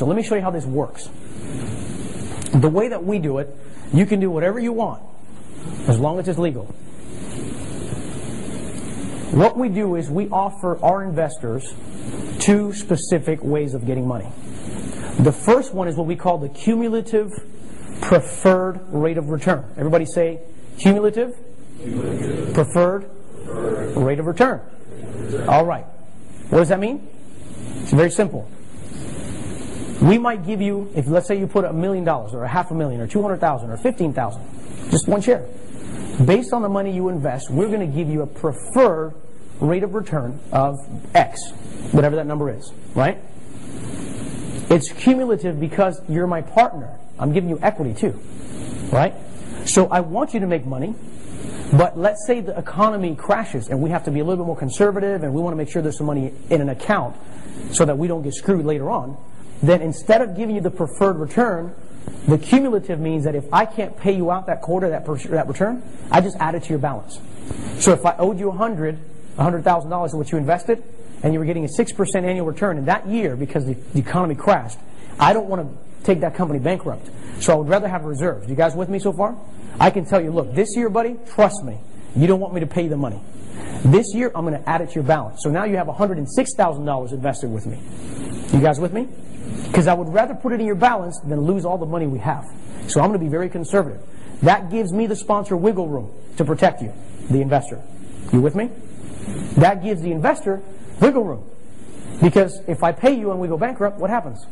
So let me show you how this works. The way that we do it, you can do whatever you want, as long as it's legal. What we do is we offer our investors two specific ways of getting money. The first one is what we call the cumulative preferred rate of return. Everybody say cumulative, cumulative. Preferred, preferred rate of return. All right. What does that mean? It's very simple. We might give you, if let's say you put a million dollars or a half a million or 200,000 or 15,000, just one share. Based on the money you invest, we're going to give you a preferred rate of return of X, whatever that number is, right? It's cumulative because you're my partner. I'm giving you equity too, right? So I want you to make money, but let's say the economy crashes and we have to be a little bit more conservative and we want to make sure there's some money in an account so that we don't get screwed later on. Then instead of giving you the preferred return, the cumulative means that if I can't pay you out that quarter, that, that return, I just add it to your balance. So if I owed you 100, $100,000 of what you invested, and you were getting a 6% annual return in that year because the, the economy crashed, I don't want to take that company bankrupt. So I would rather have reserves. You guys with me so far? I can tell you, look, this year, buddy, trust me, you don't want me to pay the money. This year, I'm going to add it to your balance. So now you have $106,000 invested with me. You guys with me? Because I would rather put it in your balance than lose all the money we have. So I'm going to be very conservative. That gives me, the sponsor, wiggle room to protect you, the investor. You with me? That gives the investor wiggle room. Because if I pay you and we go bankrupt, what happens?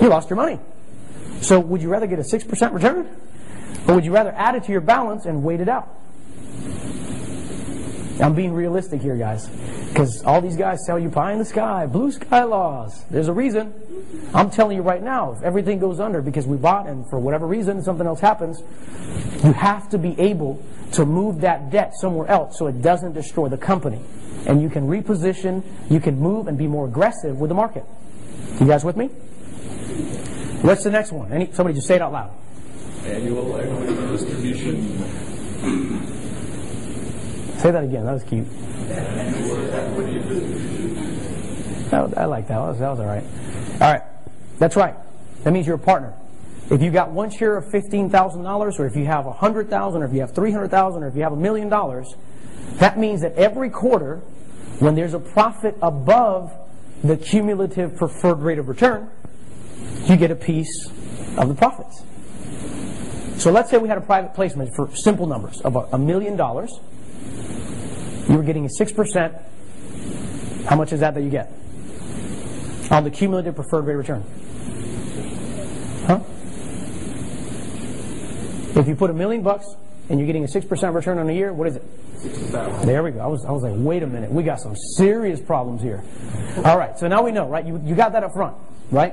You lost your money. So would you rather get a 6% return? Or would you rather add it to your balance and wait it out? I'm being realistic here, guys. Because all these guys sell you pie in the sky, blue sky laws. There's a reason. I'm telling you right now, if everything goes under because we bought and for whatever reason something else happens, you have to be able to move that debt somewhere else so it doesn't destroy the company. And you can reposition, you can move and be more aggressive with the market. You guys with me? What's the next one? Any, somebody just say it out loud. Annual equity distribution. Say that again. That was cute. That, I like that. That was, that was all right. All right. That's right. That means you're a partner. If you got one share of $15,000, or if you have 100000 or if you have 300000 or if you have a million dollars, that means that every quarter, when there's a profit above the cumulative preferred rate of return, you get a piece of the profits. So let's say we had a private placement for simple numbers of a million dollars. You were getting a 6%. How much is that that you get? On the cumulative preferred rate of return. Huh? If you put a million bucks and you're getting a 6% return on a year, what is it? There we go. I was, I was like, wait a minute. We got some serious problems here. All right, so now we know, right? You, you got that up front, right?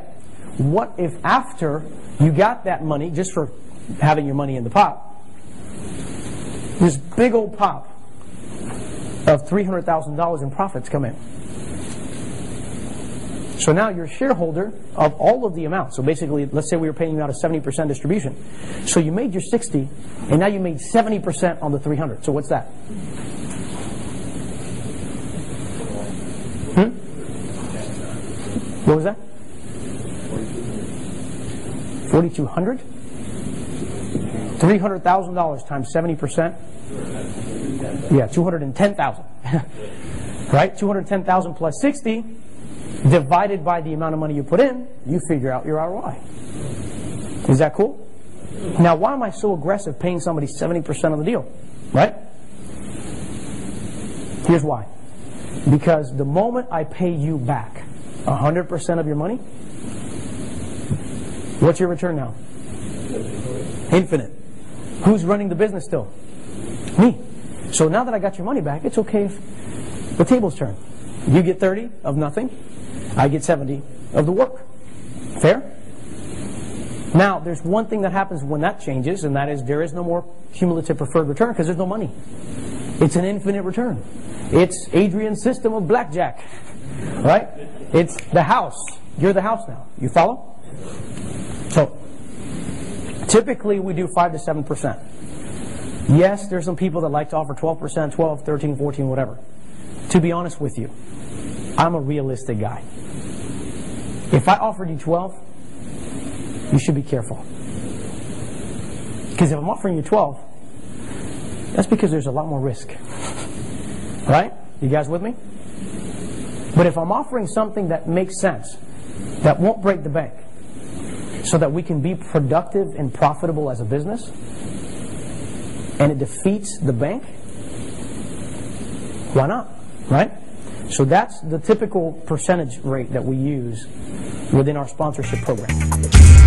What if after you got that money, just for having your money in the pot, this big old pop of $300,000 in profits come in? So now you're a shareholder of all of the amount. So basically, let's say we were paying you out a 70% distribution. So you made your 60, and now you made 70% on the 300. So what's that? Hmm? What was that? 4200 $300,000 times 70%? Yeah, 210,000. right? 210,000 plus 60 divided by the amount of money you put in, you figure out your ROI. Is that cool? Now, why am I so aggressive paying somebody 70% of the deal? Right? Here's why. Because the moment I pay you back 100% of your money, what's your return now? Infinite. Who's running the business still? Me. So now that I got your money back, it's okay if the tables turn. You get 30 of nothing, I get 70 of the work. Fair? Now, there's one thing that happens when that changes, and that is there is no more cumulative preferred return because there's no money. It's an infinite return. It's Adrian's system of blackjack. Right? It's the house. You're the house now. You follow? So, typically we do 5 to 7%. Yes, there's some people that like to offer 12%, 12, 13, 14, whatever. To be honest with you, I'm a realistic guy. If I offered you 12, you should be careful. Because if I'm offering you 12, that's because there's a lot more risk. Right? You guys with me? But if I'm offering something that makes sense, that won't break the bank, so that we can be productive and profitable as a business, and it defeats the bank, why not? Right? So that's the typical percentage rate that we use within our sponsorship program.